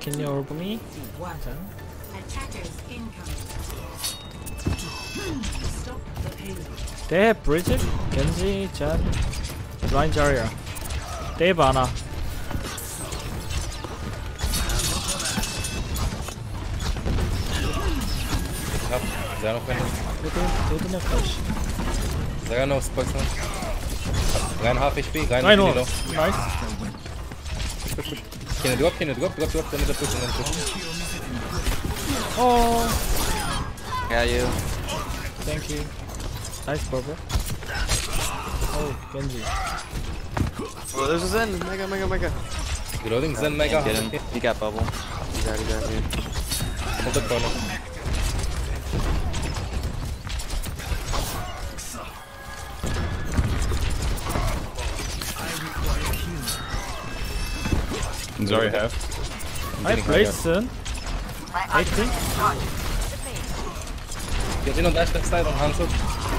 Can you orb me? Payload. They have Brigitte, Genji, Jan, Rein Zarya. They have Ana. Nog weinig. They don't, they have flash. Zijn nog spikes nog. Rein half HP, rein low. Nice. Can you drop, you drop, drop, drop, then the push and then push. Oh, Yeah, you. thank you. Nice, Barbara. Oh, Genji. Oh, there's a Zen. Mega, mega, mega. Reloading, Zen mega. Get him. He got bubble. He got, he got me. Op de corner. Sorry, have. I played Sun. I think. Get in on dash left side on Hanzo.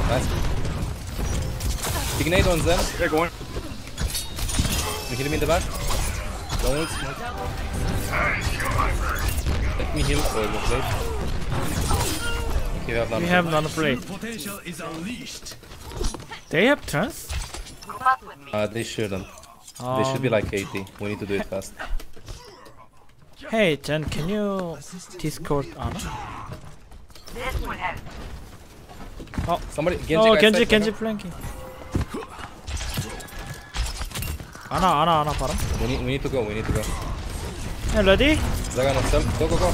Nice. Ignite on Zen. They're going. We hit him in the back. Don't ult. Let me heal. Oh, it was late. Okay, we have none. We have none plate. Potential is unleashed. They have trance? Uh, they shouldn't. They Um, should be like 80. We need to do it fast. Hey, Jen, can you Discord Ana? Somebody, Genji, oh, guys, Genji, side, Genji flanking. Ana, Ana, Ana, para. We need, we need to go, we need to go. Hey, ready? Zagan on self. Go, go, go.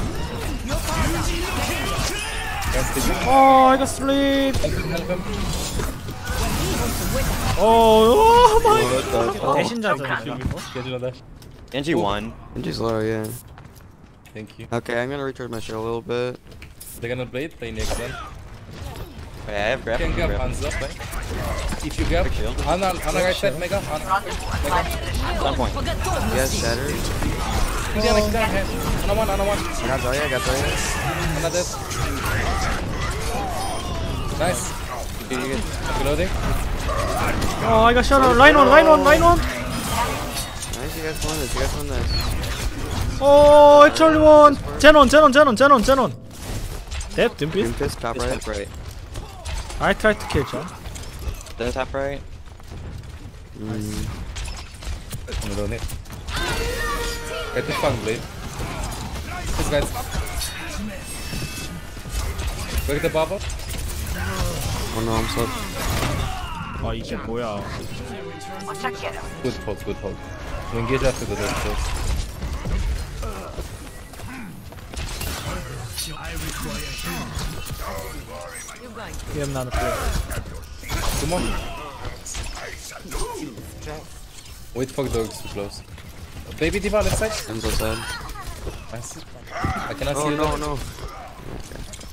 Guys, did you Oh, I got sleep. help him, help him? Oh, oh my. What the fuck? 대신자잖아. Genji on dash. Genji won. Genji's low, yeah. Thank you. Okay, I'm gonna recharge my shield a little bit. They're gonna blade, play next then. Wait, I have grab. You can grab hands up, right? If you grab, Big shield. Ana, Ana right side, Mega, Ana. Mega. Stun point. He has shatter. Indiana, Indiana, Ana one, Ana one. I got Zarya, I got Zarya. Ana dead. Nice. Dude, you get Reloading. Oh, I got shot. out. Line one, line one, line one. Nice, you guys won this. You guys won this. Oh, actually won. Zenon, Zenon, Zenon, Zenon, Zenon. Dead, Dimpy. Doomfist, top right. Top right. I tried to kill Jen. Then top right. Mm. Reloading. Get the fuck blade. This guys. Break the bubble. Oh no, I'm slipped. 아 이게 뭐야? Good hold, good hold. We engage after the death first. We have none play. Come on. Wait for dogs to close. Baby Diva left side. Enzo said. Nice. I cannot Oh see you. no, there. no.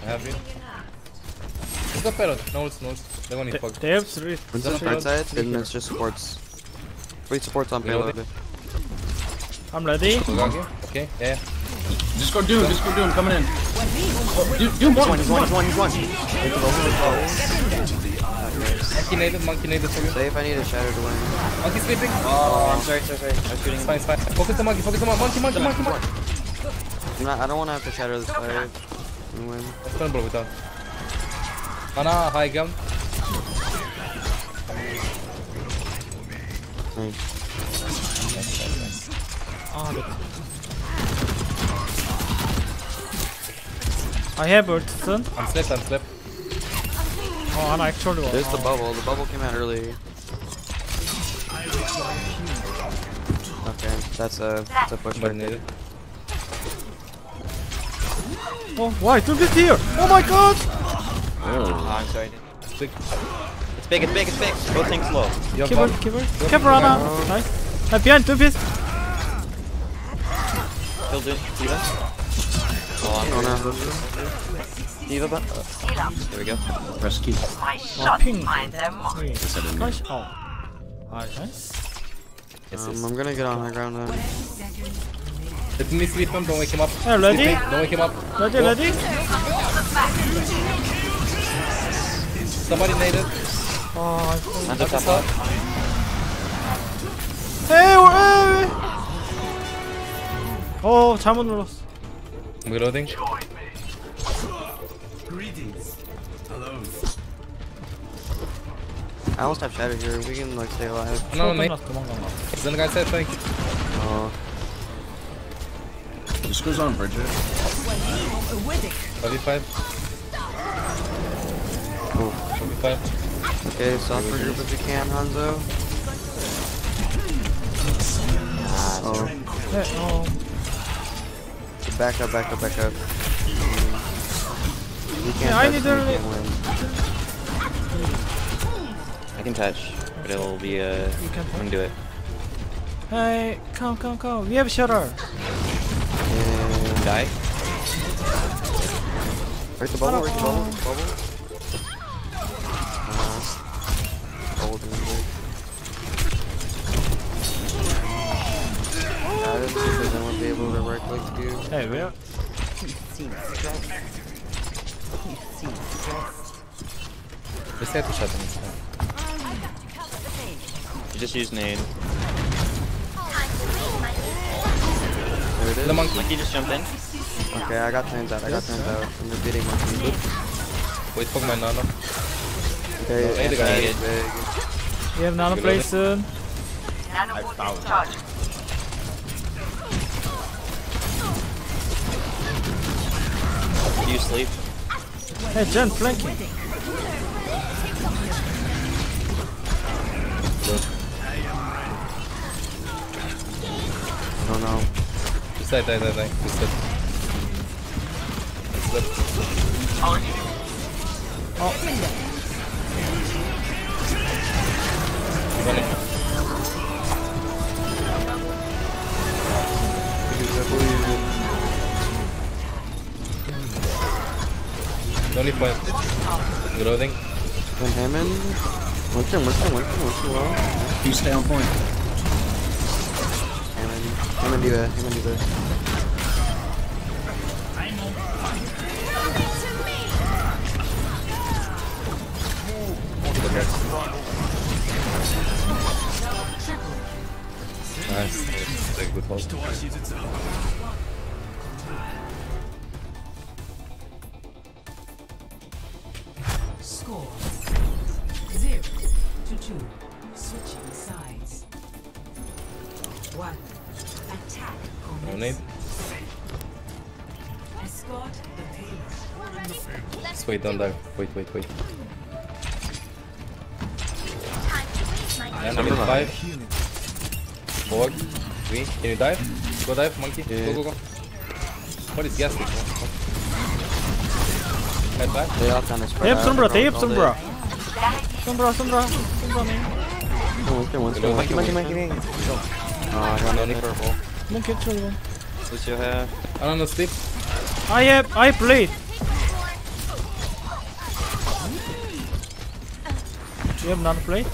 I have you. Let's go parrot. No ults, no ults. They're gonna They, need fog. they have three. When's Zone this right side? Three Then here. it's just supports. Three supports on Reloading. payload. I'm ready. Gog here. Okay, yeah. yeah. Discord Doom, Discord Doom coming in. Oh, Doom, Doom, He's one, one, he's one, he's one, he's one. Monkey native, monkey native for you. Safe, I need a shatter to win. Monkey sleeping. Oh, I'm sorry, sorry, sorry. I was shooting. It's fine, it's fine. Focus the monkey, focus the monkey. Monkey, monkey, monkey, monkey. I'm not, I don't want to have to shatter this fight. and win. Let's bro without. Ana, high ground. Nice. 아, 네. I have ultisun. I'm slept, I'm slept. Oh, Ana actually won. There's the Oh. bubble. The bubble came out early. Okay, that's a that's a push Somebody right there. Oh, why? Don't get here! Oh my god! Oh, I'm sorry. It's big. It's big, it's big, it's big. Go think slow. Keyboard, on. Cabrana. Nice. I'm behind, two piece. Kill Diva. Oh, I'm on her. Diva, but. There we go. Rescue. My shot find them. Nice. Oh. Alright, nice. Um, I'm gonna get on the ground now. Let me sleep him, don't wake him up. Hey, ready? Don't wake him up. Ready, ready? Somebody made it. Oh, I think that's top up. Hey, we're hey. 어, 잘못 눌렀어. Reloading. Greetings. Hello. I almost have shadow here. We can like stay alive. No, mate. Is the guy said thank you. Oh. This goes on Brigitte. 35. Cool. 45. Okay, soft for group if you can, Hanzo. Oh, 네, 어 back up, back up, back up. We can't Yeah, I need to- can't win. I can touch, but it'll be uh. You can I'm gonna do it. Hey come come come we have shutter Yeah. Die. Break the bubble, break the bubble, bubble. Able to right click you. Hey where Just had to shut him. it's fine. You just use nade. There it is. The monkey. Monkey just jumped in. Okay, I got turns out, I got turns out. I'm repeating monkey. Wait for my nano. Okay, Oh, hey, the guy. big, big. we have nano Reloading. place you sleep? Hey Jen flanking I don't know. Just die, die, die, die. Just slip. Slip. Running. No need point. Reloading. Van Hammond. Winston, Winston, Winston, Winston, well. You stay on point. Hammond. Hammond, do that. Hammond, do that. Nice. That's a good hold. Score zero to two. Switching sides. One. Attack No need. Escort the payload. Just wait, don't die. Wait, wait, wait. And I'm in five. Borg. We. Can you dive? Go dive, monkey. Yeah. Go, go, go. Uh, what is gas leak? Head back. They all kind of spread They have out Sombra, they have all day. Sombra Sombra, Sombra Sombra man Oh, Winston, Winston, Monkey, Winston. monkey, monkey. Oh, I got No no. Purple. Monkey actually one Lucio have. I don't know, sleep. I have, I played You have nano play?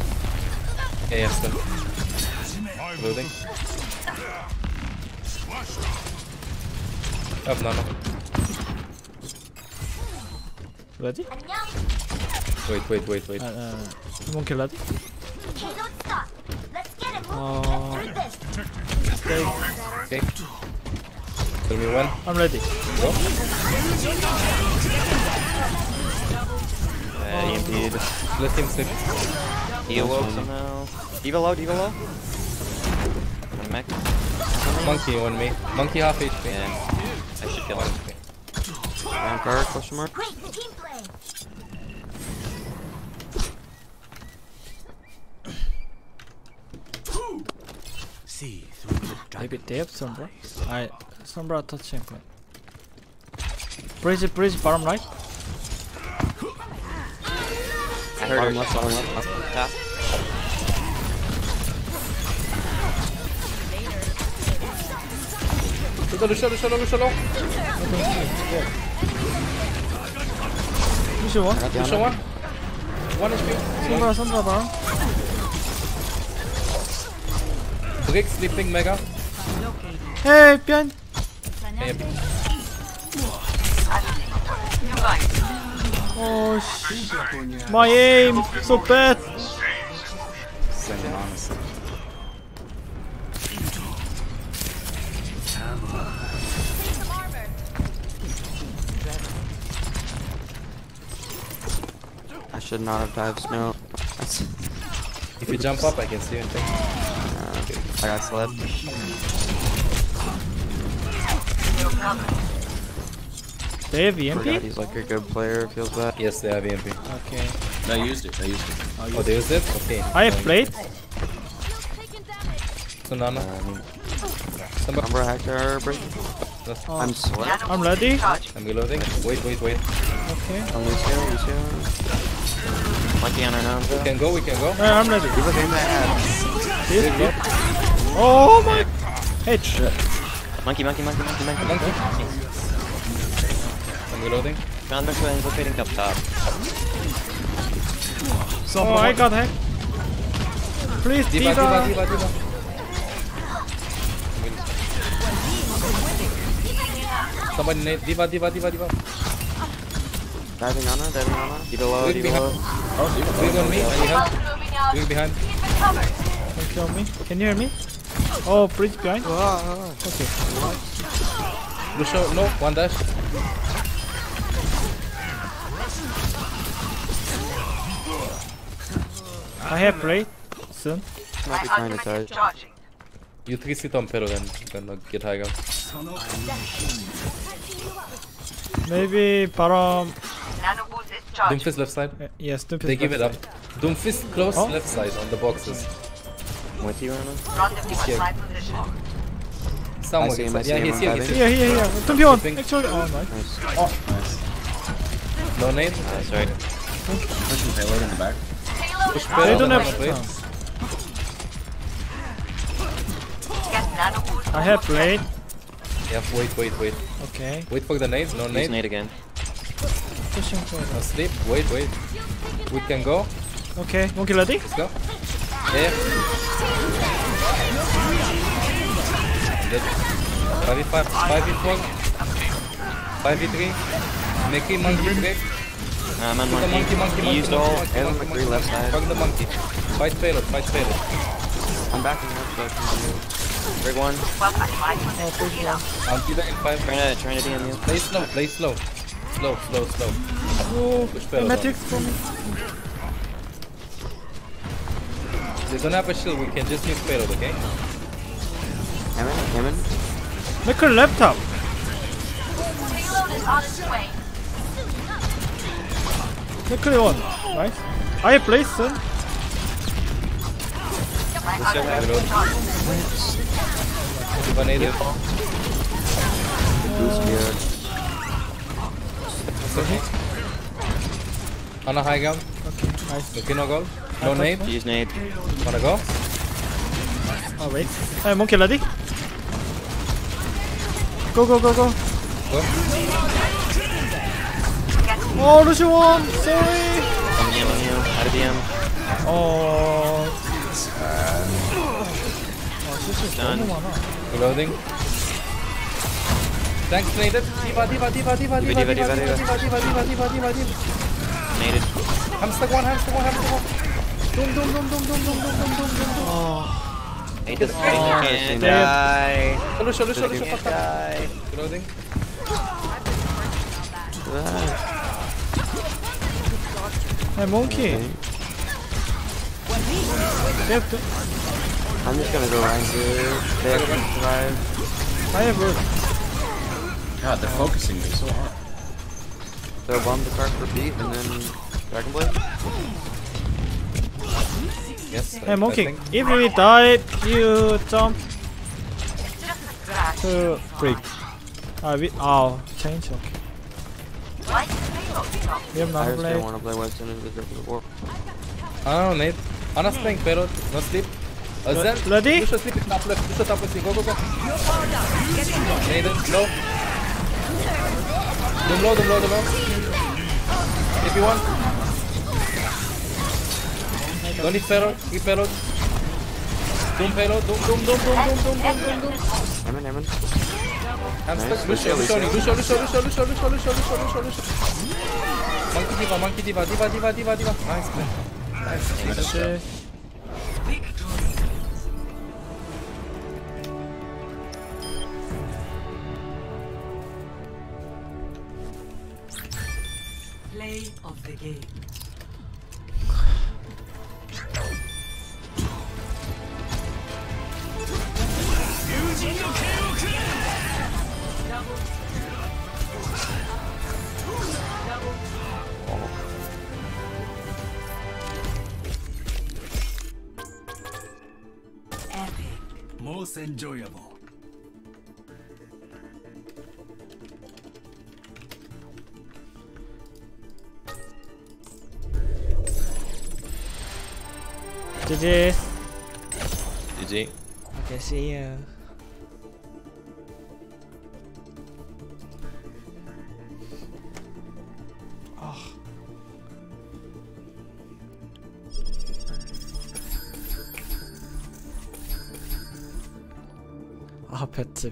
Yeah, yeah, still. Loading. Up, nano. Ready? Wait, wait, wait, wait. 아, 아, monkey ready? Okay, don't stop. Let's get it. 어, Through this. Okay. Tell me when. I'm ready Go. Uh, EMP'd. Let him sleep. He awoke somehow. Diva low, Diva low. One mech. Monkey on me. Monkey half HP. Yeah. I should kill him. Anchor, question mark. Great team play. See through the Maybe they have Sombra? I, Sombra touching point Bridge, bridge, bottom right I heard Bottom her. left, bottom left. Top. Lucio, Lucio, Lucio, Lucio, Lucio. Lucio one I got the Lucio honor. one. One HP. Sombra, Sombra bottom Brick sleeping mega. Hey, Pian. Hey. Oh shit. My aim so bad. Same honestly. I should not have dived snow. if you jump up, I can see you and take. I got sled. They have Forgot EMP? he's like a good player, feels bad. Yes, they have EMP. Okay. No, I used it. I used it. Oh, oh they use it? Okay. I have plate. So Nana. I mean, Somebody. Umbra Hector break. Oh. I'm sled. I'm ready. I'm reloading. Wait, wait, wait. Okay. I'm Lucio, Lucio. Monkey on our now. We can go, we can go. Yeah, I'm ready. People came back. This, this. Oh my headshot. Monkey, monkey, monkey, monkey, monkey. Monkey. I'm reloading. Found the infiltrating up top. Oh, I got hacked. Please, Diva, Diva. diva, diva, diva. Somebody nade. Diva, diva, diva, diva. Diving on her, diving on her. Diva low, Wait, Diva behind. low. Doing on me. I need help. Doing behind. Can you kill me? Can you hear me? Oh, bridge behind. Okay. Lucio, no. One dash. I have plate. Soon. Might be trying to touch. You three sit on Pero then. Then I'll get high ground. Maybe bottom. Doomfist left side. uh, Yes, Doomfist They give it up. left Doomfist close Oh. left side on the boxes. I'm with you, Anna. Here. I see him, inside. I Yeah, see he's him, here. I'm He's here. Here, here, here. Doompion. Shipping. Actually, oh nice. Nice. No nade. That's right. Pushing payload in the back. Push They Pero. don't on have. the way. I have plate. Yeah, wait, wait, wait. Okay. Wait for the nades. No Use nade. nade again. Pushing forward. No sleep. Wait, wait. We can go. Okay. Monkey ready? Let's go. There. Dead. 5v5, 5v4, 5v3. Make monkey break. Uh, man monkey. monkey, monkey, monkey, used all Alan McCree left side. Fuck the monkey. Fight payload. fight payload. I'm backing up so I can Big one. I'm be in five. Trying to, trying to DM you. Play slow, play slow. Slow, slow, slow. Oh, push failed. Magic for me. They don't have a shield, we can just use payload, okay? Hammond, Hammond. Make a laptop. Payload is on its way. Make a one. Nice. I have plate soon. Reload. Diva native. Boost here. It's okay. On a high ground. Okay. Nice. Okay, no goal. No nade. Use nade. Wanna go? Oh wait. Hey, monkey ready? Go go go go. Go. Oh, Lucian. Sorry. I'm DMing you. Out of DM. Oh. Done. Reloading. Thanks, native. Diva, diva, diva, diva, diva, diva, diva, diva, diva, diva. diva, diva, diva, diva, diva. Naded. Hamster one, hamster one, hamster one. Doom, doom, doom, doom, doom, doom, doom, doom, doom, doom. Nade this. Oh, can't damn. die. Lucio, Lucio, Lucio, fuck die. Reloading. Hey, monkey. They have. I'm just gonna go right here. I have ult. God, they're focusing me so hard. So bomb the cart for Pete and then Dragon Blade. Yes. Hey, I- I monkey. If we die, you jump to break. Ah, we. Oh, change. Okay. We have I not just don't want to play Western in the war. I don't know, nade. Anna's playing payload. No sleep. Uh, Re- Zen. ready? Lucio sleep is top left. Lucio top left. Go, go, go. Nade. Low. Doom low, doom low, doom low. If you want. Don't need payload. Keep payload. Doom payload. Doom, doom, doom, doom, doom, doom, doom, doom, doom. Hammond, Hammond. Hamster. Nice. Lucio, Lucio, Lucio, Lucio, Lucio, Lucio, Lucio, Lucio, Lucio, Lucio, Lucio, Lucio. Monkey diva, monkey diva, diva, diva, diva, diva. Nice, man. Nice. Okay. Play of the game. Most enjoyable. GG. GG. Okay, see ya. up at